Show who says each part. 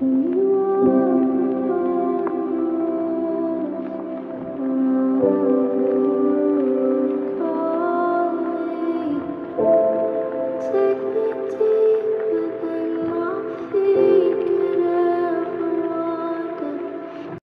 Speaker 1: you.